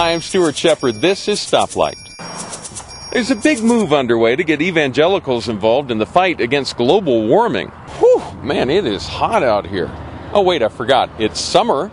Hi, I'm Stuart Shepard. This is Stoplight. There's a big move underway to get evangelicals involved in the fight against global warming. Whew, man, it is hot out here. Oh, wait, I forgot. It's summer.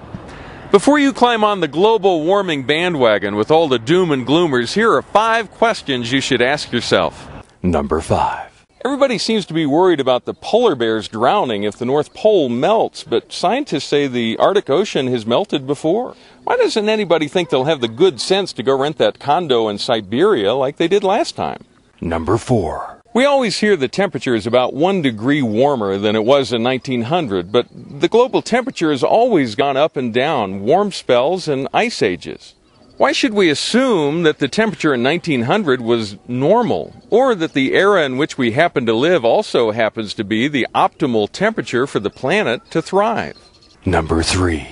Before you climb on the global warming bandwagon with all the doom and gloomers, here are five questions you should ask yourself. Number five. Everybody seems to be worried about the polar bears drowning if the North Pole melts, but scientists say the Arctic Ocean has melted before. Why doesn't anybody think they'll have the good sense to go rent that condo in Siberia like they did last time? Number four. We always hear the temperature is about one degree warmer than it was in 1900, but the global temperature has always gone up and down, warm spells and ice ages. Why should we assume that the temperature in 1900 was normal, or that the era in which we happen to live also happens to be the optimal temperature for the planet to thrive? Number three.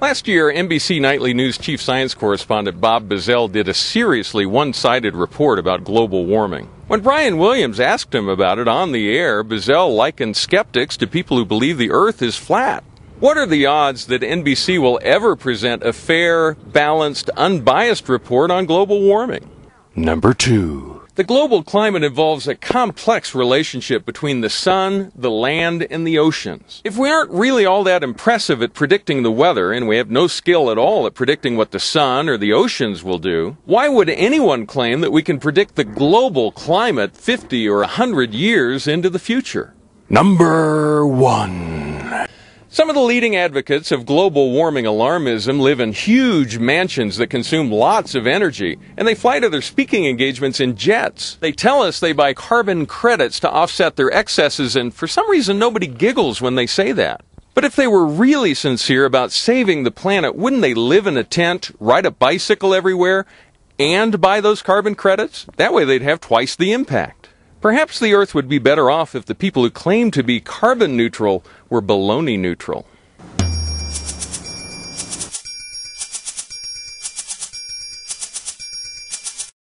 Last year, NBC Nightly News chief science correspondent Bob Bazell did a seriously one sided report about global warming. When Brian Williams asked him about it on the air, Bazell likened skeptics to people who believe the Earth is flat. What are the odds that NBC will ever present a fair, balanced, unbiased report on global warming? Number two. The global climate involves a complex relationship between the sun, the land, and the oceans. If we aren't really all that impressive at predicting the weather, and we have no skill at all at predicting what the sun or the oceans will do, why would anyone claim that we can predict the global climate 50 or 100 years into the future? Number one. Some of the leading advocates of global warming alarmism live in huge mansions that consume lots of energy, and they fly to their speaking engagements in jets. They tell us they buy carbon credits to offset their excesses, and for some reason nobody giggles when they say that. But if they were really sincere about saving the planet, wouldn't they live in a tent, ride a bicycle everywhere, and buy those carbon credits? That way they'd have twice the impact. Perhaps the Earth would be better off if the people who claim to be carbon neutral were baloney neutral.